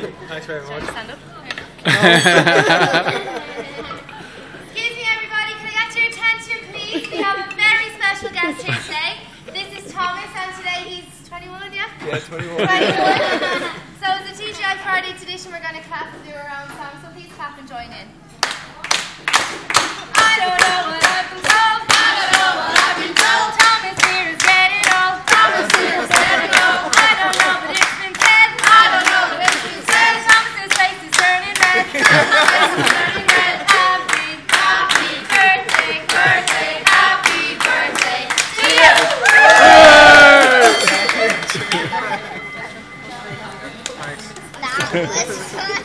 Thanks very much. Stand up. Excuse me, everybody. Can I get your attention, please? We have a very special guest here today. This is Thomas, and today he's 21, yeah? Yeah, 21. 21. so, as a TGI Friday tradition, we're going to clap and do a round song. So, please clap and join in. fabulous.